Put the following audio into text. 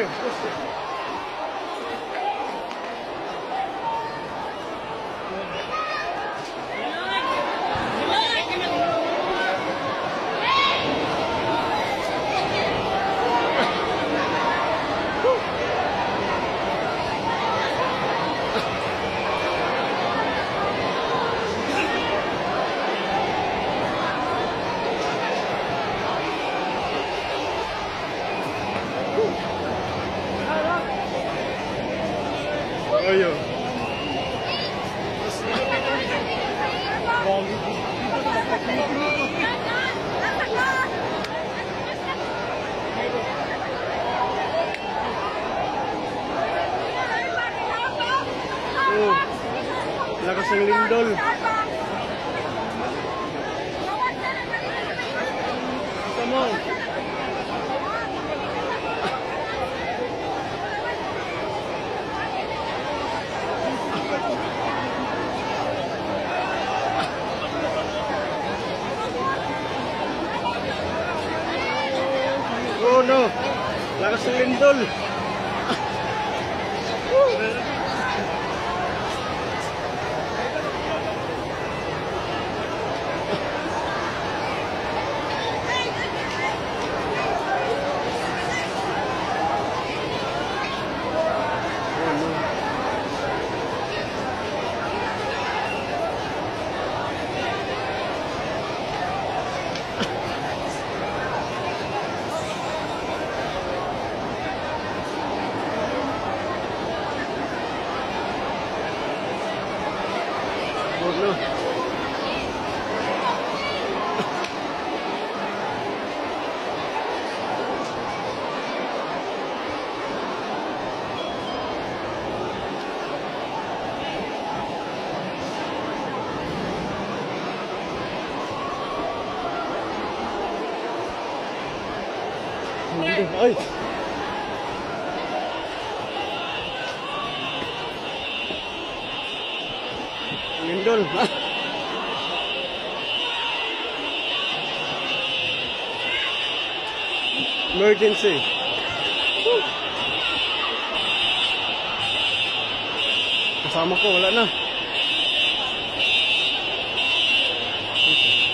よ。Oh iya. Oh. Lakas ng lindol. Come on. Oh no. Lakas ng lindol. lạnh luôn Ôi! Lindol. Emergency. Kasama ko, wala na. Okay.